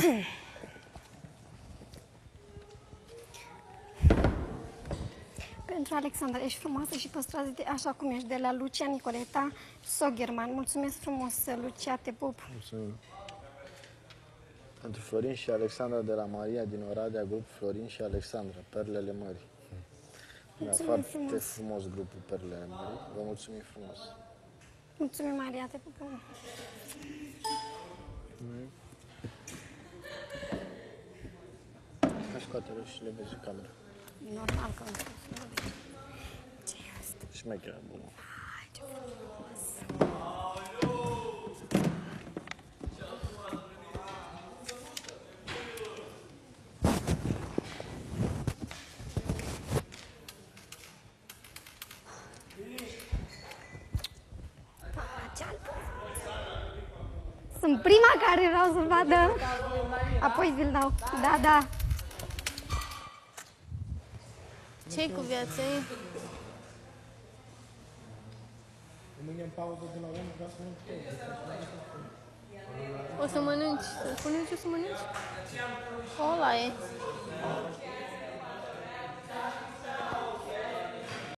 Pentru Alexandra, ești frumoasă și păstrează de așa cum ești, de la Lucia Nicoleta Sogerman. Mulțumesc frumos, Lucia, te pup. Mulțumim. Pentru Florin și Alexandra de la Maria din Oradea, grup Florin și Alexandra, Perlele Mării. Da, Mulțumim foarte frumos. frumos grupul Perlele Mării. Vă mulțumim frumos. Mulțumim, Maria, te pupăm. Scoate-le și le vezi în cameră. Normal că nu știu să vorbești. Ce e asta? Șmecheră bună. Hai, ce frumos. Ah, ce album frumos. Sunt prima care vreau să-l vadă. Apoi vi-l dau. Da, da. Ce cu viața ei? Mâine în pauză de la 1 vreau să mănânc tot. O să mănânci. Să spunem ce o să mănânci? Ăla e.